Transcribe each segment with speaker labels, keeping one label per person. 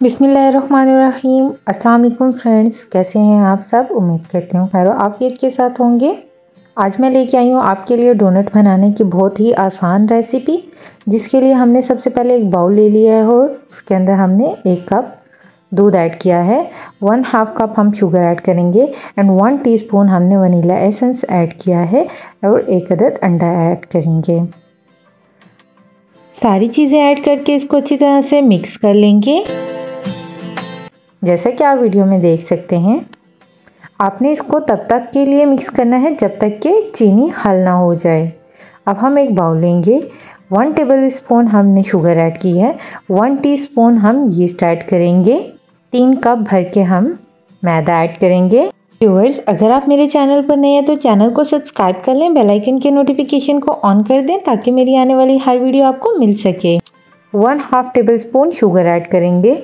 Speaker 1: बिसमीम वालेकुम फ्रेंड्स, कैसे हैं आप सब? उम्मीद करती हूँ खैर आफियत के साथ होंगे। आज मैं लेके आई हूँ आपके लिए डोनट बनाने की बहुत ही आसान रेसिपी, जिसके लिए हमने सबसे पहले एक बाउल ले लिया है और उसके अंदर हमने एक कप दूध ऐड किया है। वन हाफ़ कप हम शुगर ऐड करेंगे एंड वन टीस्पून हमने वनीला एसेंस ऐड किया है और एक अदद अंडा ऐड करेंगे। सारी चीज़ें ऐड करके इसको अच्छी तरह से मिक्स कर लेंगे। जैसा कि आप वीडियो में देख सकते हैं, आपने इसको तब तक के लिए मिक्स करना है जब तक कि चीनी हल ना हो जाए। अब हम एक बाउल लेंगे। वन टेबल स्पून हमने शुगर ऐड की है। वन टीस्पून हम यीस्ट ऐड करेंगे। तीन कप भर के हम मैदा ऐड करेंगे। व्यूअर्स अगर आप मेरे चैनल पर नए हैं तो चैनल को सब्सक्राइब कर लें। बेल आइकन के नोटिफिकेशन को ऑन कर दें ताकि मेरी आने वाली हर वीडियो आपको मिल सके। One half tablespoon sugar add करेंगे।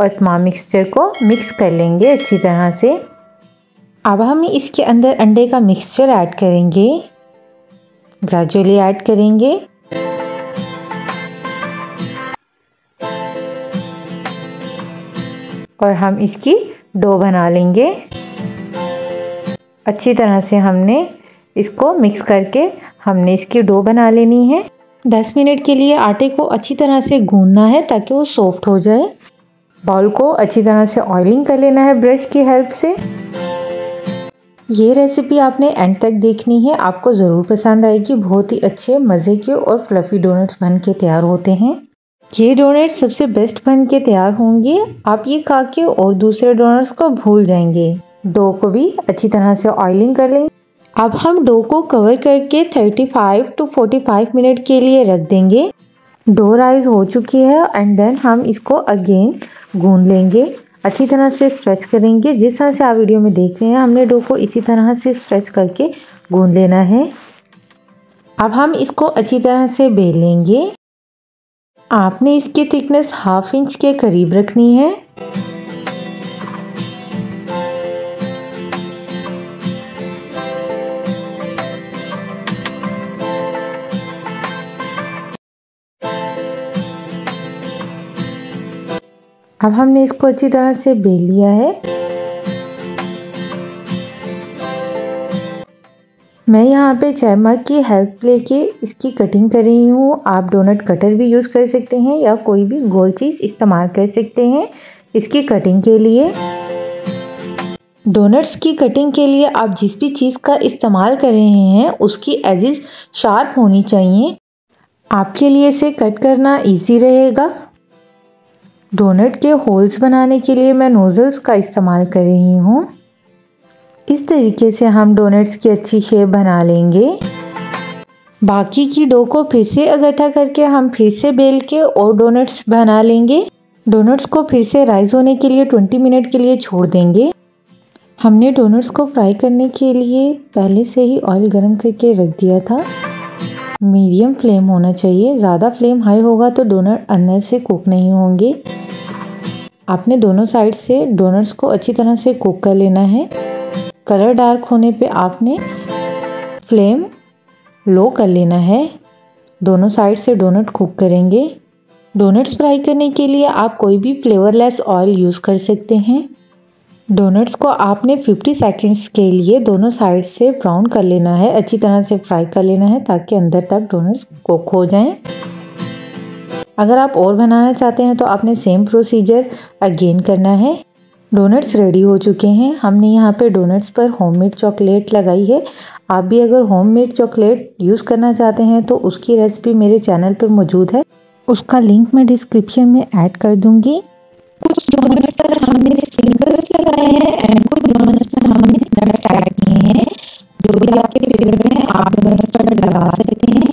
Speaker 1: और तमाम मिक्सचर को मिक्स कर लेंगे अच्छी तरह से। अब हम इसके अंदर अंडे का मिक्सचर ऐड करेंगे। ग्रेजुअली ऐड करेंगे। और हम इसकी डो बना लेंगे। अच्छी तरह से हमने इसको मिक्स करके हमने इसकी डो बना लेनी है। 10 मिनट के लिए आटे को अच्छी तरह से गूंदना है ताकि वो सॉफ्ट हो जाए। बाउल को अच्छी तरह से ऑयलिंग कर लेना है ब्रश की हेल्प से। ये रेसिपी आपने एंड तक देखनी है। आपको ज़रूर पसंद आएगी। बहुत ही अच्छे, मज़े के और फ्लफ़ी डोनट्स बन के तैयार होते हैं। ये डोनट्स सबसे बेस्ट बन के तैयार होंगे। आप ये खा के और दूसरे डोनट्स को भूल जाएँगे। डो को भी अच्छी तरह से ऑयलिंग कर लेंगे। अब हम डो को कवर करके 35 टू 45 मिनट के लिए रख देंगे। डो राइज हो चुकी है एंड देन हम इसको अगेन गूंद लेंगे। अच्छी तरह से स्ट्रेच करेंगे। जिस तरह से आप वीडियो में देख रहे हैं, हमने डो को इसी तरह से स्ट्रेच करके गूंद लेना है। अब हम इसको अच्छी तरह से बेल लेंगे। आपने इसकी थिकनेस हाफ़ इंच के करीब रखनी है। अब हमने इसको अच्छी तरह से बेल लिया है। मैं यहाँ पे चाय मग की हेल्प लेके इसकी कटिंग कर रही हूँ। आप डोनट कटर भी यूज़ कर सकते हैं या कोई भी गोल चीज़ इस्तेमाल कर सकते हैं इसकी कटिंग के लिए। डोनट्स की कटिंग के लिए आप जिस भी चीज़ का इस्तेमाल कर रहे हैं, उसकी एजिज शार्प होनी चाहिए। आपके लिए इसे कट करना इजी रहेगा। डोनट के होल्स बनाने के लिए मैं नोज़ल्स का इस्तेमाल कर रही हूँ। इस तरीके से हम डोनट्स की अच्छी शेप बना लेंगे। बाकी की डो को फिर से इकट्ठा करके हम फिर से बेल के और डोनट्स बना लेंगे। डोनट्स को फिर से राइस होने के लिए 20 मिनट के लिए छोड़ देंगे। हमने डोनट्स को फ्राई करने के लिए पहले से ही ऑयल गर्म करके रख दिया था। मीडियम फ्लेम होना चाहिए। ज़्यादा फ्लेम हाई होगा तो डोनट अंदर से कुक नहीं होंगे। आपने दोनों साइड से डोनट्स को अच्छी तरह से कुक कर लेना है। कलर डार्क होने पे आपने फ्लेम लो कर लेना है। दोनों साइड से डोनट कुक करेंगे। डोनट्स फ्राई करने के लिए आप कोई भी फ्लेवरलेस ऑयल यूज़ कर सकते हैं। डोनट्स को आपने 50 सेकंड्स के लिए दोनों साइड से ब्राउन कर लेना है। अच्छी तरह से फ्राई कर लेना है ताकि अंदर तक डोनट्स कुक हो जाएँ। अगर आप और बनाना चाहते हैं तो आपने सेम प्रोसीजर अगेन करना है। डोनट्स रेडी हो चुके हैं। हमने यहाँ पे डोनट्स पर होममेड चॉकलेट लगाई है। आप भी अगर होममेड चॉकलेट यूज़ करना चाहते हैं तो उसकी रेसिपी मेरे चैनल पर मौजूद है। उसका लिंक मैं डिस्क्रिप्शन में ऐड कर दूँगी। कुछ डोनट्स पर हमने स्प्रिंकल्स लगाए हैं एंड कुछ डोनट्स पर हमने नट्स ऐड किए हैं, जो भी आपके फेवरेट हैं, आप डोनट्स पर लगा सकते हैं।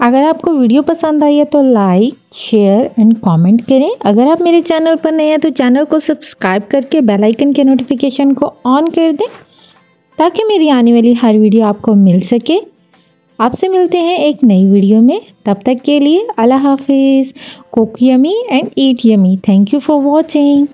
Speaker 1: अगर आपको वीडियो पसंद आई है तो लाइक, शेयर एंड कमेंट करें। अगर आप मेरे चैनल पर नए हैं तो चैनल को सब्सक्राइब करके बेल आइकन के नोटिफिकेशन को ऑन कर दें, ताकि मेरी आने वाली हर वीडियो आपको मिल सके। आपसे मिलते हैं एक नई वीडियो में। तब तक के लिए अल्लाह हाफिज़। Cook yummy and eat yummy. Thank you for watching